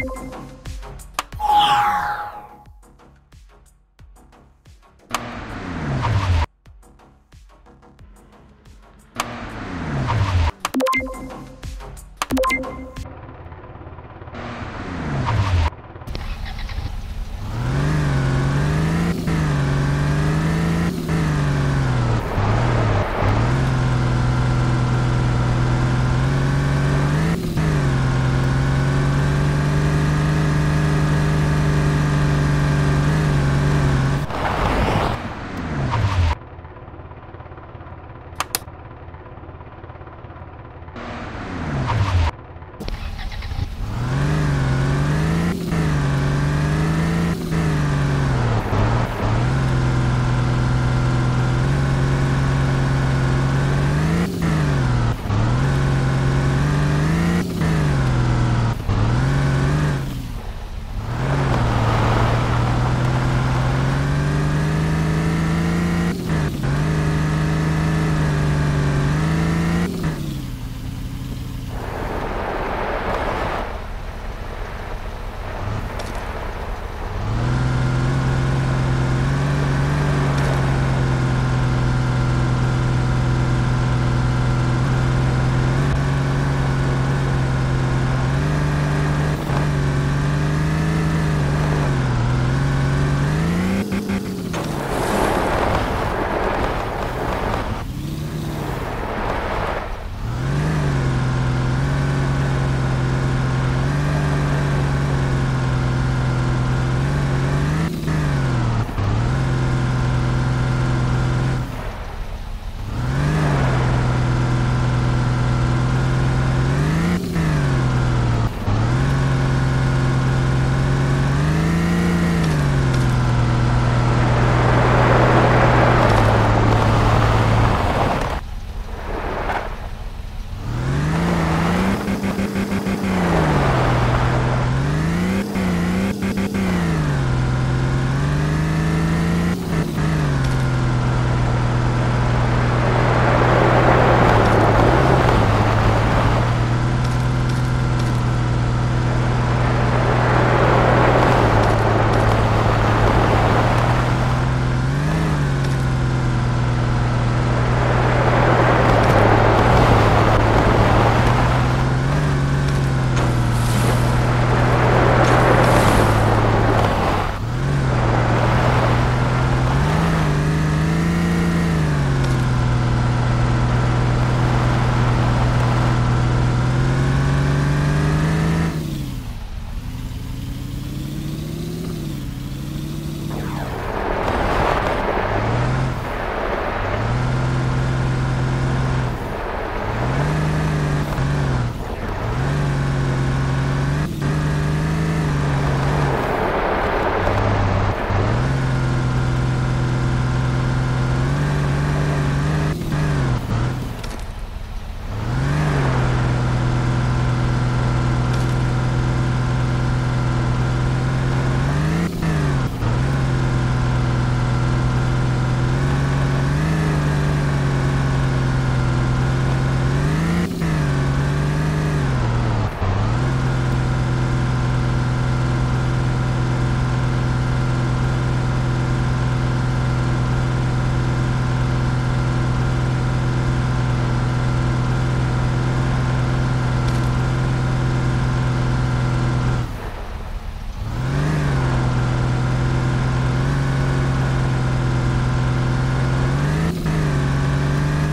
うん。